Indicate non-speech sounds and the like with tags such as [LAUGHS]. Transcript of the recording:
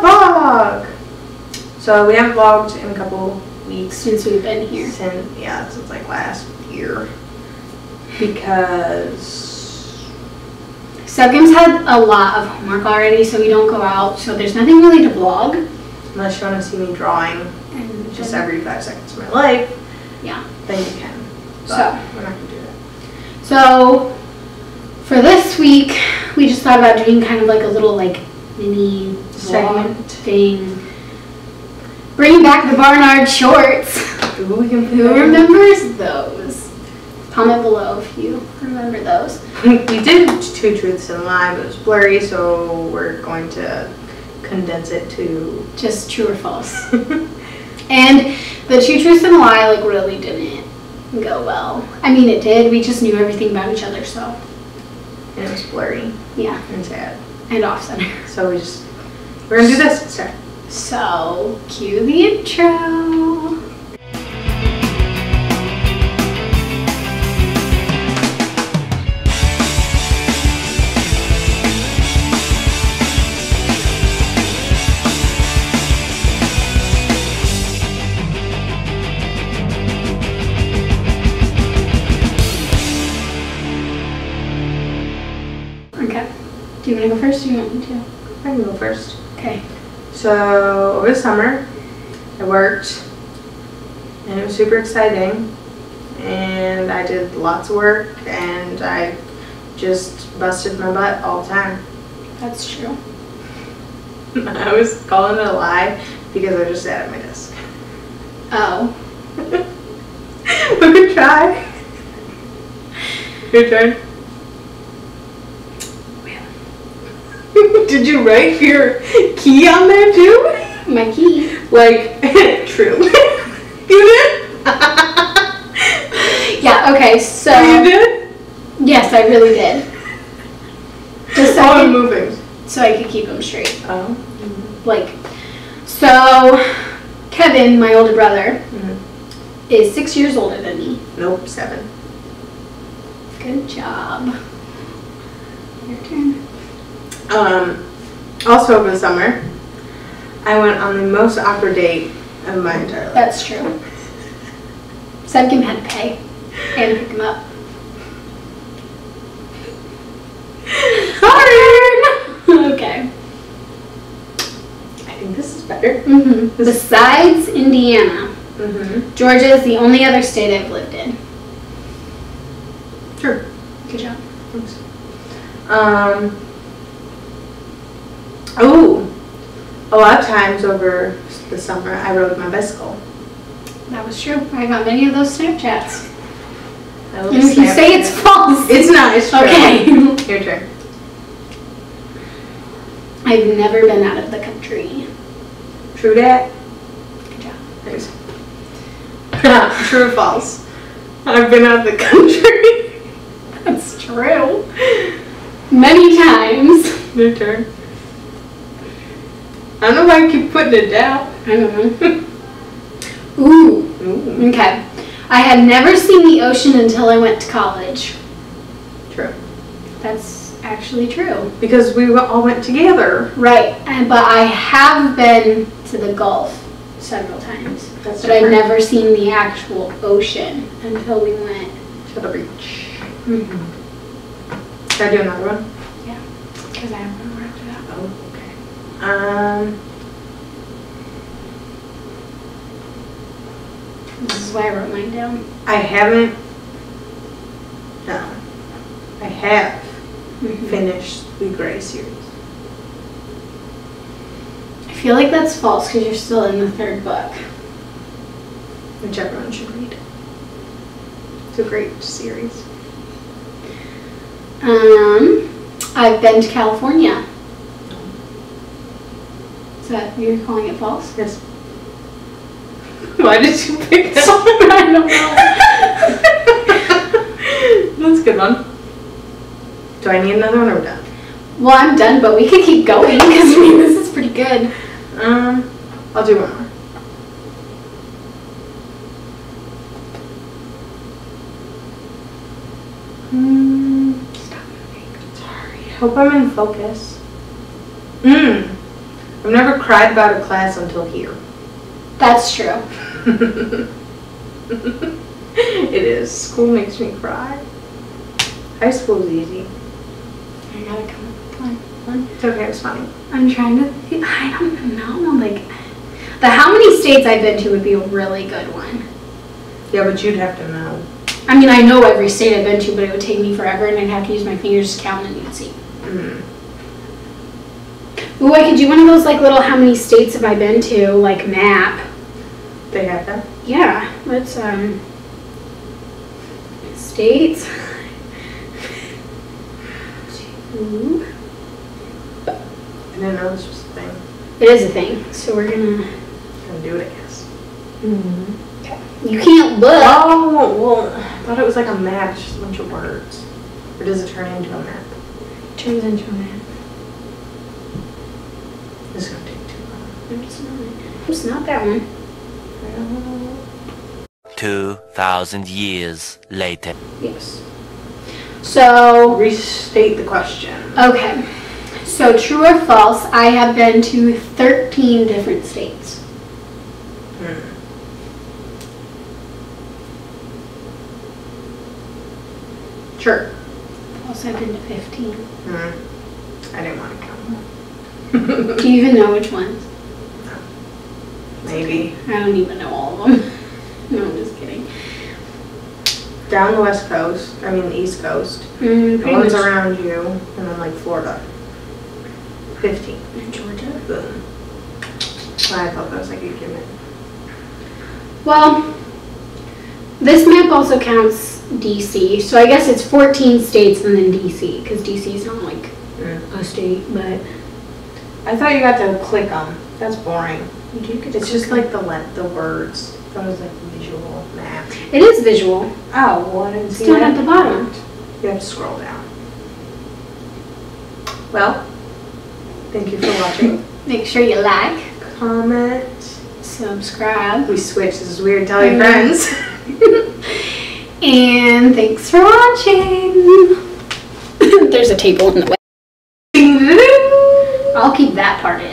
vlog. So we haven't vlogged in a couple weeks Since we've been here. since yeah since like last year because Subgame's had a lot of homework already, so we don't go out. So there's nothing really to vlog. unless you want to see me drawing And just every five seconds of my life, Yeah. then you can. But So. we're not gonna do that. So for this week, we just thought about doing kind of like a little like mini Segment. thing. Bringing back the Barnard shorts. Ooh, [LAUGHS] Who remembers those? Comment below if you remember those. We did two truths and a lie, but it was blurry, so we're going to condense it to. Just true or false. [LAUGHS] And the two truths and a lie like really didn't go well. I mean it did. We just knew everything about each other, so And it was blurry yeah. and sad. And off center. So we just we're gonna do this. So cue the intro. Do you want to go first or do you want me to? I can go first. Okay. So over the summer, I worked, and it was super exciting. And I did lots of work, and I just busted my butt all the time. That's true. [LAUGHS] I was calling it a lie because I just sat at my desk. Oh. we could try. Your turn. Did you write your key on there too? My key. Like, [LAUGHS] true. [LAUGHS] you did? Yeah, okay, so. you did? Yes, I really did. Just so Oh, I, I'm could, moving. so I could keep them straight. Oh. Like, so Kevin, my older brother, Mhm. is six years older than me. Nope, seven. Good job. Your turn. Um, also over the summer, I went on the most awkward date of my entire life. That's true. Sebkim had to pay and pick him up. Sorry! okay. I think this is better. hmm Besides Indiana, Mm-hmm. Georgia is the only other state I've lived in. Sure. Good job. Thanks. Um. Oh, a lot of times over the summer, I rode my bicycle. That was true. I got many of those Snapchats. I And if you Snapchat. say it's false, it's not. It's true. okay. [LAUGHS] Your turn. I've never been out of the country. True that. Good job. Thanks. [LAUGHS] True or false? I've been out of the country. [LAUGHS] That's true. Many times. Your turn. I don't know why I keep putting it down. I don't know. [LAUGHS] Ooh. Ooh. Okay. I had never seen the ocean until I went to college. True. That's actually true. Because we all went together. Right. And, but I have been to the Gulf several times. That's But I've never seen the actual ocean until we went. To the beach. Mm-hmm. Can I do another one? Yeah. Because I haven't worked it out. Oh, okay. Um, This is why I wrote mine down. I haven't. No. I have Mhm. finished the Gray series. I feel like that's false because you're still in the third book. which everyone should read. It's a great series. Um, I've been to California. You're calling it false? Yes. [LAUGHS] Why did you pick that? I don't know. [LAUGHS] That's a good one. Do I need another one or we're done? Well, I'm done, but we could keep going because I mean this is pretty good. Um, I'll do one more. Hmm. Stop moving. Sorry. Hope I'm in focus. Hmm. I've never cried about a class until here. That's true. [LAUGHS] it is. School makes me cry. High school is easy. I gotta come up with one. It's okay, it's funny. I'm trying to think. I don't know. Like, the how many states I've been to would be a really good one. Yeah, but you'd have to know. I mean, I know every state I've been to, but it would take me forever, and I'd have to use my fingers to count, and you'd see. Mm. Ooh, I could do one of those like little how many states have I been to, like map. They have that? Yeah, let's um states. Two. I didn't know this was a thing. It is a thing, so we're gonna. Gonna do it, I guess. You can't look. Oh, well, I thought it was like a map, just a bunch of words. Or does it turn into a map? It Turns into a map. This is gonna take too long. No, It's not. It's not that one. 2,000 years later. Yes. So Restate the question. okay. So true or false? I have been to thirteen different states. Hmm. Sure. False. I've been to fifteen. Hmm. I didn't want to count. [LAUGHS] Do you even know which ones? Maybe. I don't even know all of them. [LAUGHS] no, I'm just kidding. Down the west coast, I mean the east coast. Mm, The ones much. around you, and then like Florida. Fifteen. Georgia. Boom. I thought that was like a given. Well, this map also counts DC, so I guess it's 14 states and then DC, because DC is not like Mm. a state, but I thought you got to click them. That's boring. you do get to It's just click like the le- the words. That was like visual map. It is visual. Oh, well, I didn't see down that. at the bottom. You have to scroll down. Well, thank you for watching. [LAUGHS] Make sure you like, Comment. subscribe, We switched. This is weird. Tell your Mm. friends. [LAUGHS] and thanks for watching. [LAUGHS] There's a table in the way. I'll keep that part in.